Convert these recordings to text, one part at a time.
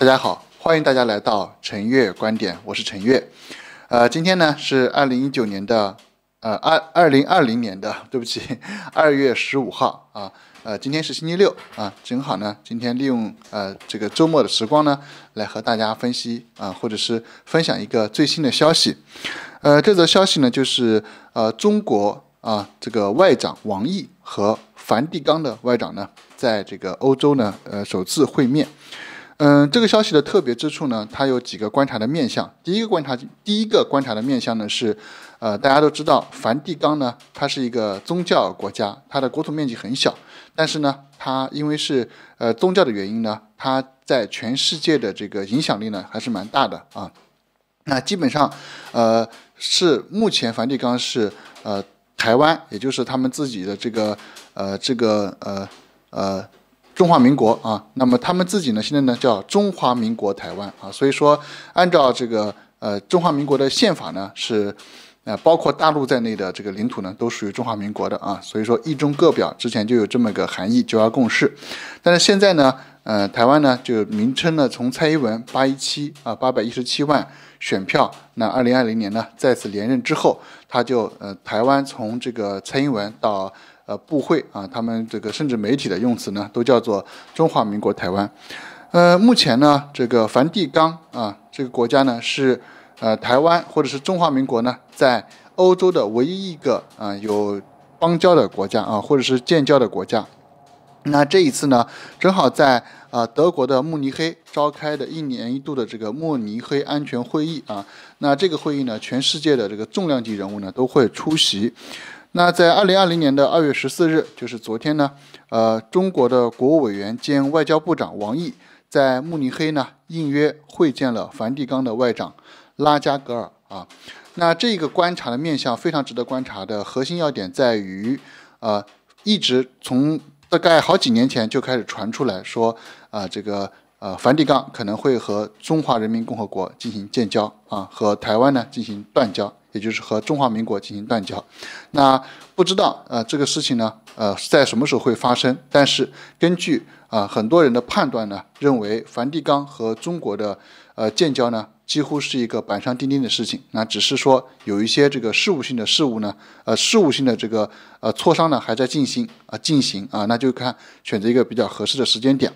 大家好，欢迎大家来到陈月观点，我是陈月。呃，今天呢是二零一九年的呃二二零二零年的，对不起，二月十五号啊。呃，今天是星期六啊，正好呢，今天利用呃这个周末的时光呢，来和大家分析啊，或者是分享一个最新的消息。呃，这则消息呢，就是呃中国啊这个外长王毅和梵蒂冈的外长呢，在这个欧洲呢呃首次会面。嗯，这个消息的特别之处呢，它有几个观察的面向。第一个观察，第一个观察的面向呢是，呃，大家都知道，梵蒂冈呢，它是一个宗教国家，它的国土面积很小，但是呢，它因为是呃宗教的原因呢，它在全世界的这个影响力呢还是蛮大的啊。那基本上，呃，是目前梵蒂冈是呃台湾，也就是他们自己的这个呃这个呃呃。中华民国啊，那么他们自己呢，现在呢叫中华民国台湾啊，所以说按照这个呃中华民国的宪法呢，是呃包括大陆在内的这个领土呢都属于中华民国的啊，所以说一中各表之前就有这么个含义，九二共识。但是现在呢，呃台湾呢就名称呢从蔡英文八一七啊八百一十七万选票，那二零二零年呢再次连任之后，他就呃台湾从这个蔡英文到。呃，部会啊，他们这个甚至媒体的用词呢，都叫做中华民国台湾。呃，目前呢，这个梵蒂冈啊，这个国家呢是呃台湾或者是中华民国呢，在欧洲的唯一一个啊有邦交的国家啊，或者是建交的国家。那这一次呢，正好在啊德国的慕尼黑召开的一年一度的这个慕尼黑安全会议啊，那这个会议呢，全世界的这个重量级人物呢都会出席。那在二零二零年的二月十四日，就是昨天呢，呃，中国的国务委员兼外交部长王毅在慕尼黑呢应约会见了梵蒂冈的外长拉加格尔啊。那这个观察的面向非常值得观察的核心要点在于，呃，一直从大概好几年前就开始传出来说，啊，这个呃梵蒂冈可能会和中华人民共和国进行建交啊，和台湾呢进行断交。也就是和中华民国进行断交，那不知道呃这个事情呢呃在什么时候会发生？但是根据啊很多人的判断呢，认为梵蒂冈和中国的呃建交呢几乎是一个板上钉钉的事情。那只是说有一些这个事务性的事务呢，呃事务性的这个呃磋商呢还在进行啊进行啊，那就看选择一个比较合适的时间点。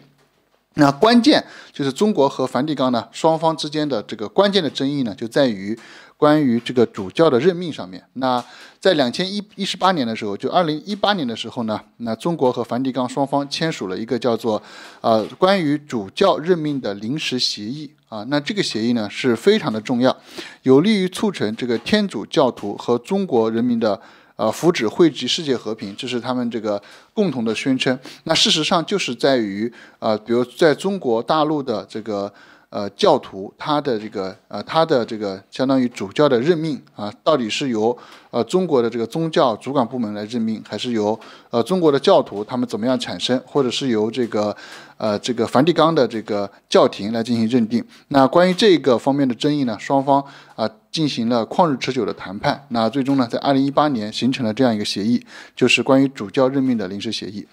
那关键就是中国和梵蒂冈呢双方之间的这个关键的争议呢就在于。关于这个主教的任命上面，那在两千一一十八年的时候，就二零一八年的时候呢，那中国和梵蒂冈双方签署了一个叫做呃关于主教任命的临时协议啊。那这个协议呢是非常的重要，有利于促成这个天主教徒和中国人民的呃福祉，惠及世界和平，这是他们这个共同的宣称。那事实上就是在于呃，比如在中国大陆的这个。呃，教徒他的这个呃，他的这个相当于主教的任命啊，到底是由呃中国的这个宗教主管部门来任命，还是由呃中国的教徒他们怎么样产生，或者是由这个呃这个梵蒂冈的这个教廷来进行认定？那关于这个方面的争议呢，双方啊。进行了旷日持久的谈判，那最终呢，在二零一八年形成了这样一个协议，就是关于主教任命的临时协议。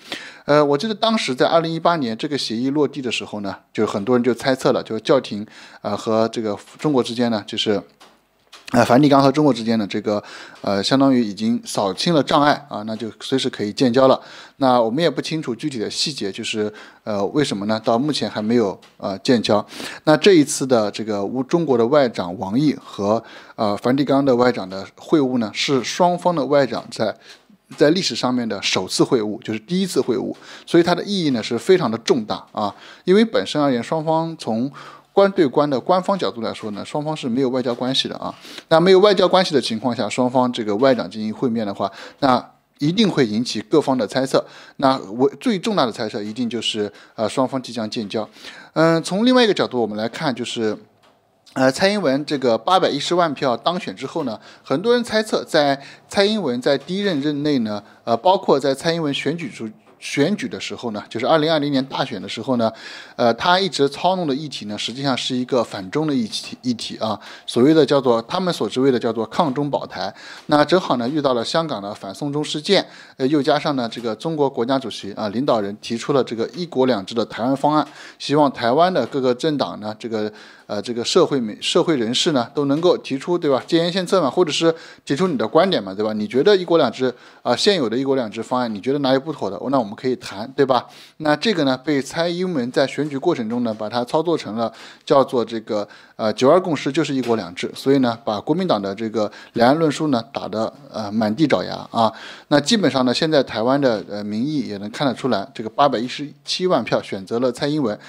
呃，我记得当时在二零一八年这个协议落地的时候呢，就很多人就猜测了，就是教廷啊和这个中国之间呢，就是。呃，梵蒂冈和中国之间的这个，呃，相当于已经扫清了障碍啊，那就随时可以建交了。那我们也不清楚具体的细节，就是呃，为什么呢？到目前还没有呃建交。那这一次的这个乌中国的外长王毅和呃梵蒂冈的外长的会晤呢，是双方的外长在在历史上面的首次会晤，就是第一次会晤，所以它的意义呢是非常的重大啊。因为本身而言，双方从官对官的官方角度来说呢，双方是没有外交关系的啊。那没有外交关系的情况下，双方这个外长进行会面的话，那一定会引起各方的猜测。那我最重大的猜测一定就是呃双方即将建交。嗯，从另外一个角度我们来看，就是呃蔡英文这个八百一十万票当选之后呢，很多人猜测在蔡英文在第一任任内呢，呃包括在蔡英文选举出。选举的时候呢，就是二零二零年大选的时候呢，呃，他一直操弄的议题呢，实际上是一个反中的议题议题啊，所谓的叫做他们所职位的叫做抗中保台。那正好呢遇到了香港的反送中事件，呃，又加上呢这个中国国家主席啊领导人提出了这个一国两制的台湾方案，希望台湾的各个政党呢这个。呃，这个社会美社会人士呢，都能够提出对吧？建言献策嘛，或者是提出你的观点嘛，对吧？你觉得一国两制啊，现有的一国两制方案，你觉得哪有不妥的？那我们可以谈，对吧？那这个呢，被蔡英文在选举过程中呢，把它操作成了叫做这个呃九二共识就是一国两制，所以呢，把国民党的这个两岸论述呢打得呃满地找牙啊。那基本上呢，现在台湾的呃民意也能看得出来，这个八百一十七万票选择了蔡英文。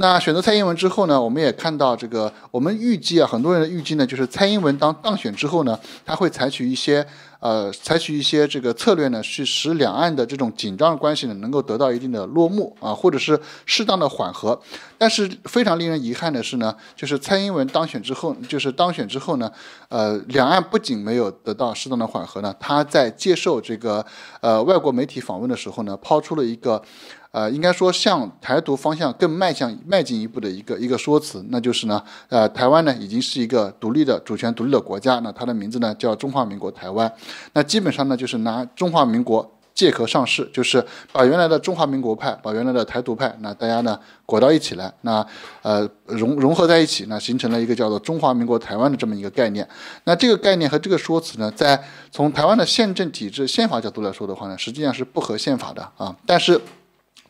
那选择蔡英文之后呢，我们也看到这个，我们预计啊，很多人的预计呢，就是蔡英文当当选之后呢，他会采取一些呃，采取一些这个策略呢，去使两岸的这种紧张的关系呢，能够得到一定的落幕啊，或者是适当的缓和。但是非常令人遗憾的是呢，就是蔡英文当选之后，就是当选之后呢，呃，两岸不仅没有得到适当的缓和呢，他在接受这个呃外国媒体访问的时候呢，抛出了一个。呃，应该说向台独方向更迈向迈进一步的一个一个说辞，那就是呢，呃，台湾呢已经是一个独立的主权独立的国家，那它的名字呢叫中华民国台湾，那基本上呢就是拿中华民国借壳上市，就是把原来的中华民国派，把原来的台独派，那大家呢裹到一起来，那呃融融合在一起，那形成了一个叫做中华民国台湾的这么一个概念，那这个概念和这个说辞呢，在从台湾的宪政体制宪法角度来说的话呢，实际上是不合宪法的啊，但是。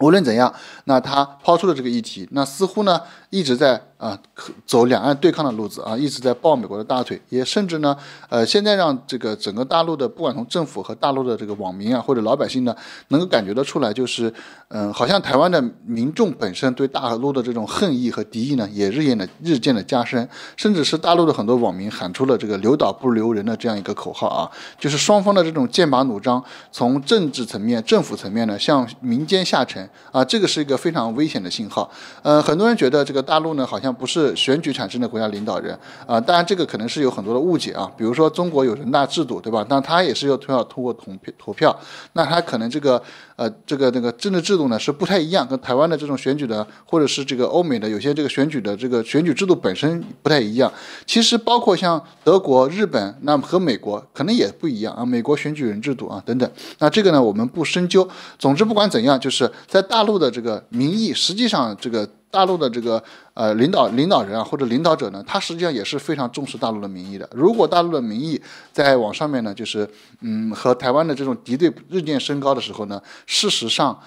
无论怎样，那他抛出了这个议题，那似乎呢一直在。啊，走两岸对抗的路子啊，一直在抱美国的大腿，也甚至呢，呃，现在让这个整个大陆的，不管从政府和大陆的这个网民啊，或者老百姓呢，能够感觉得出来，就是，嗯，好像台湾的民众本身对大陆的这种恨意和敌意呢，也日渐的日渐的加深，甚至是大陆的很多网民喊出了这个留岛不留人的这样一个口号啊，就是双方的这种剑拔弩张，从政治层面、政府层面呢，向民间下沉啊，这个是一个非常危险的信号。呃，很多人觉得这个大陆呢，好像。不是选举产生的国家领导人啊，当然这个可能是有很多的误解啊。比如说中国有人大制度，对吧？那他也是要通要通过投票投票，那他可能这个呃这个那个政治制度呢是不太一样，跟台湾的这种选举的或者是这个欧美的有些这个选举的这个选举制度本身不太一样。其实包括像德国、日本，那么和美国可能也不一样啊。美国选举人制度啊等等，那这个呢我们不深究。总之不管怎样，就是在大陆的这个民意，实际上这个。大陆的这个呃领导领导人啊或者领导者呢，他实际上也是非常重视大陆的民意的。如果大陆的民意在往上面呢，就是嗯和台湾的这种敌对日渐升高的时候呢，事实上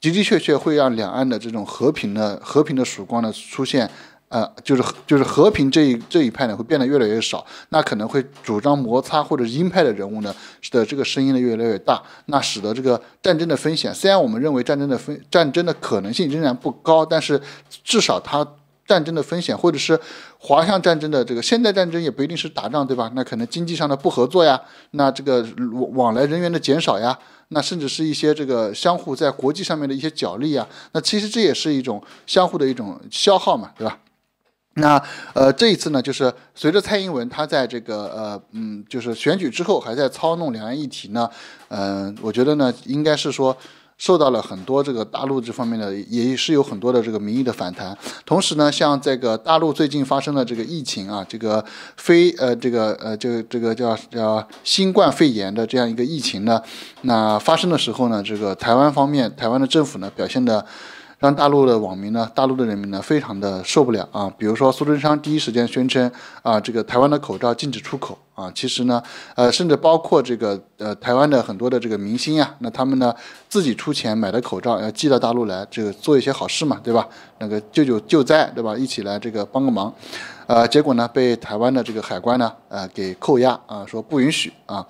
的的确确会让两岸的这种和平的和平的曙光呢出现。呃，就是就是和平这一这一派呢，会变得越来越少，那可能会主张摩擦或者鹰派的人物呢，使得这个声音呢越来越大，那使得这个战争的风险，虽然我们认为战争的风战争的可能性仍然不高，但是至少它战争的风险，或者是滑向战争的这个现代战争也不一定是打仗，对吧？那可能经济上的不合作呀，那这个往来人员的减少呀，那甚至是一些这个相互在国际上面的一些角力啊，那其实这也是一种相互的一种消耗嘛，对吧？那呃，这一次呢，就是随着蔡英文他在这个呃嗯，就是选举之后还在操弄两岸议题呢，嗯，我觉得呢，应该是说受到了很多这个大陆这方面的，也是有很多的这个民意的反弹。同时呢，像这个大陆最近发生的这个疫情啊，这个非呃这个呃这个这个叫叫新冠肺炎的这样一个疫情呢，那发生的时候呢，这个台湾方面，台湾的政府呢表现的。让大陆的网民呢，大陆的人民呢，非常的受不了啊！比如说苏贞昌第一时间宣称啊，这个台湾的口罩禁止出口啊。其实呢，呃，甚至包括这个呃台湾的很多的这个明星呀，那他们呢自己出钱买的口罩要寄到大陆来，这个做一些好事嘛，对吧？那个救救救灾，对吧？一起来这个帮个忙，呃，结果呢被台湾的这个海关呢呃给扣押啊，说不允许啊。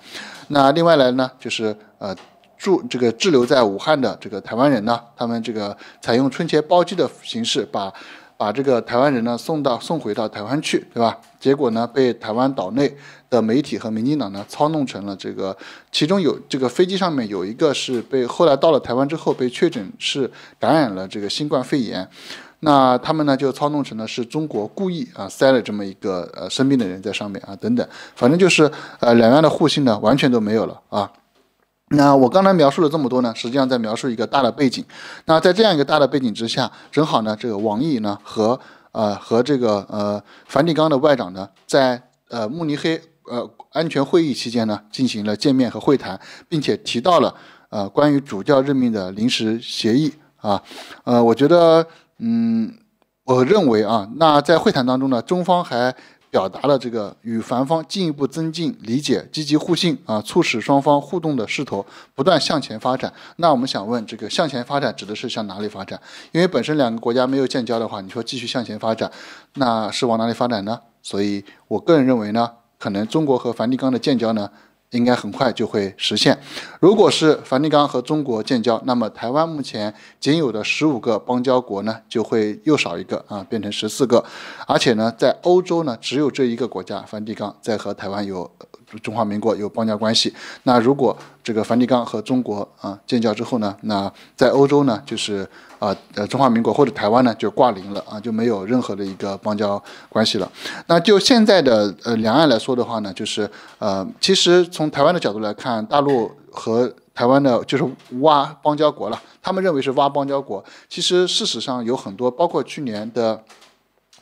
那另外来呢就是呃。驻这个滞留在武汉的这个台湾人呢，他们这个采用春节包机的形式，把把这个台湾人呢送到送回到台湾去，对吧？结果呢，被台湾岛内的媒体和民进党呢操弄成了这个，其中有这个飞机上面有一个是被后来到了台湾之后被确诊是感染了这个新冠肺炎，那他们呢就操弄成了是中国故意啊塞了这么一个呃生病的人在上面啊等等，反正就是呃两岸的互信呢完全都没有了啊。那我刚才描述了这么多呢，实际上在描述一个大的背景。那在这样一个大的背景之下，正好呢，这个王毅呢和呃和这个呃梵蒂冈的外长呢，在呃慕尼黑呃安全会议期间呢，进行了见面和会谈，并且提到了呃关于主教任命的临时协议啊。呃，我觉得嗯，我认为啊，那在会谈当中呢，中方还。表达了这个与梵方进一步增进理解、积极互信啊，促使双方互动的势头不断向前发展。那我们想问，这个向前发展指的是向哪里发展？因为本身两个国家没有建交的话，你说继续向前发展，那是往哪里发展呢？所以我个人认为呢，可能中国和梵蒂冈的建交呢。应该很快就会实现。如果是梵蒂冈和中国建交，那么台湾目前仅有的十五个邦交国呢，就会又少一个啊，变成十四个。而且呢，在欧洲呢，只有这一个国家梵蒂冈在和台湾有中华民国有邦交关系。那如果这个梵蒂冈和中国啊建交之后呢，那在欧洲呢，就是啊呃中华民国或者台湾呢就挂零了啊，就没有任何的一个邦交关系了。那就现在的呃两岸来说的话呢，就是呃其实从台湾的角度来看，大陆和台湾的就是挖邦交国了，他们认为是挖邦交国。其实事实上有很多，包括去年的。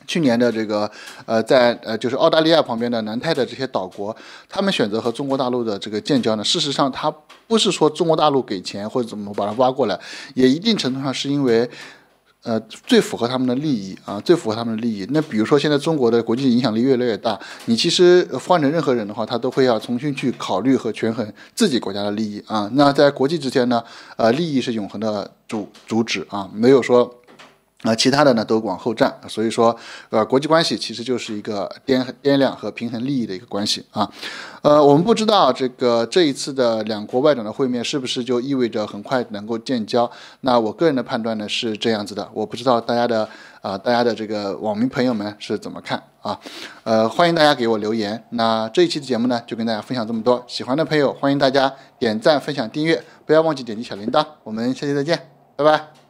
去年的这个，呃，在呃，就是澳大利亚旁边的南太的这些岛国，他们选择和中国大陆的这个建交呢。事实上，它不是说中国大陆给钱或者怎么把它挖过来，也一定程度上是因为，呃，最符合他们的利益啊，最符合他们的利益。那比如说，现在中国的国际影响力越来越大，你其实换成任何人的话，他都会要重新去考虑和权衡自己国家的利益啊。那在国际之间呢，呃，利益是永恒的主主旨啊，没有说。啊，其他的呢都往后站，所以说，呃，国际关系其实就是一个掂掂量和平衡利益的一个关系啊。呃，我们不知道这个这一次的两国外长的会面是不是就意味着很快能够建交？那我个人的判断呢是这样子的，我不知道大家的啊，大家的这个网民朋友们是怎么看啊？呃，欢迎大家给我留言。那这一期的节目呢就跟大家分享这么多，喜欢的朋友欢迎大家点赞、分享、订阅，不要忘记点击小铃铛。我们下期再见，拜拜。